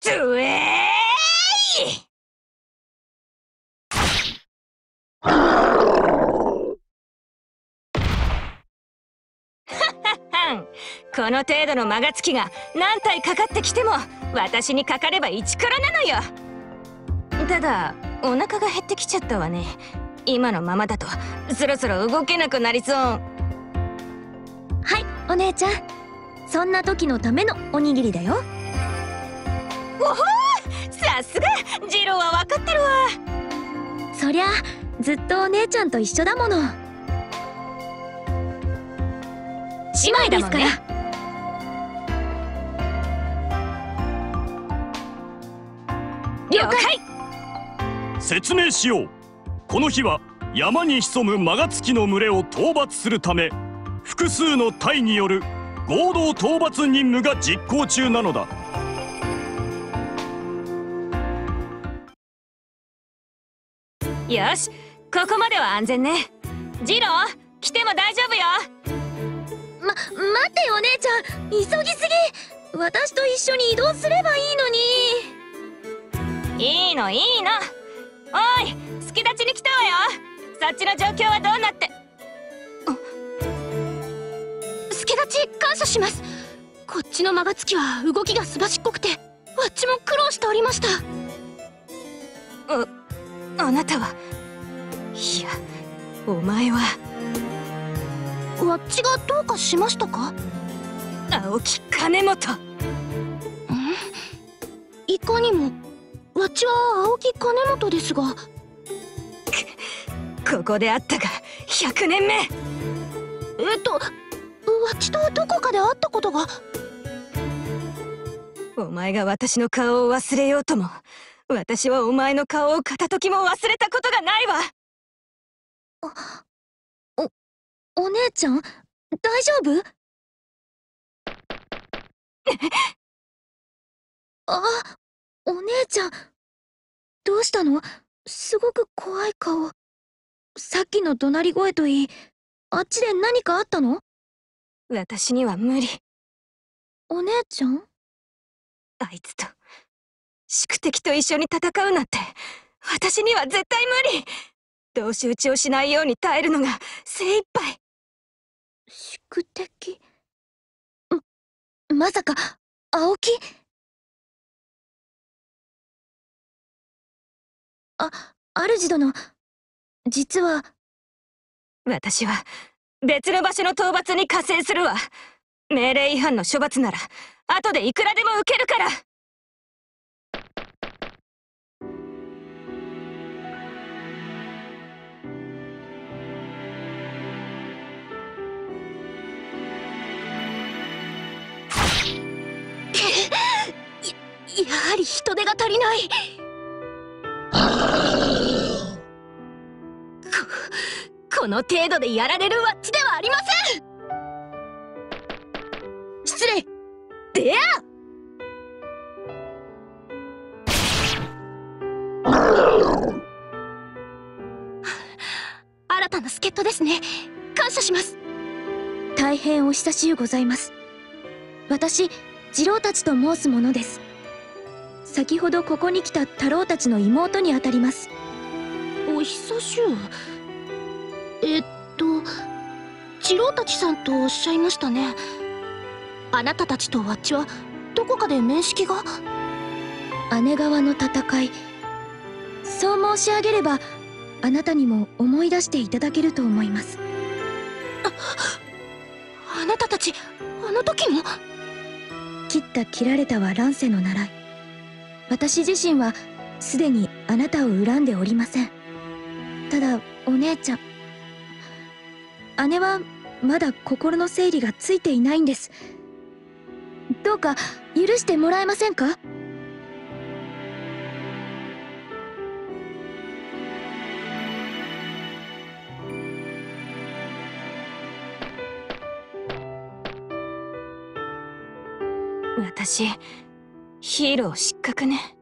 つえーい。この程度の間がつきが何体かかってきても私にかかれば一からなのよただお腹が減ってきちゃったわね。今のままだとそろそろ動けなくなりそう。はいお姉ちゃん。そんな時のためのおにぎりだよ。おほさすがジローは分かってるわ。そりゃずっとお姉ちゃんと一緒だもの。姉妹ですから、ね、了解。説明しよう。この日は山に潜むマガツキの群れを討伐するため複数の隊による合同討伐任務が実行中なのだよしここまでは安全ね。ジロー来ても大丈夫よ。ま待ってよお姉ちゃん急ぎすぎ。私と一緒に移動すればいいのに。いいのいいの。おい助立ちに来たわよ。そっちの状況はどうなって。助立ち感謝します。こっちの間がつきは動きがすばしっこくてわっちも苦労しておりましたああなたは。いやお前は。わっちがどうかしましたか？青木金本。ん？いかにも。わっちは青木金本ですが。ここで会ったが100年目。えっとわっちとどこかで会ったことが。お前が私の顔を忘れようとも私はお前の顔を片時も忘れたことがないわ。お、お姉ちゃん大丈夫？あ、お姉ちゃんどうしたの？すごく怖い顔。さっきの怒鳴り声といい、あっちで何かあったの？私には無理。お姉ちゃん？あいつと、宿敵と一緒に戦うなんて、私には絶対無理同士討ちをしないように耐えるのが精一杯。宿敵？ま、まさか、青木？あ、主殿、実は。私は、別の場所の討伐に加勢するわ。命令違反の処罰なら、後でいくらでも受けるから。やはり人手が足りない。この程度でやられるワッチではありません。失礼。でや新たな助っ人ですね。感謝します。大変お久しゅうございます。私次郎たちと申すものです。先ほどここに来た太郎たちの妹にあたります。お久しゅう。えっと次郎たちさんとおっしゃいましたね。あなたたちとわっちはどこかで面識が？姉川の戦い。そう申し上げればあなたにも思い出していただけると思います。ああなたたちあの時も？切った切られたは乱世の習い私自身はすでにあなたを恨んでおりません。ただお姉ちゃん姉はまだ心の整理がついていないんです。どうか許してもらえませんか？私ヒーロー失格ね。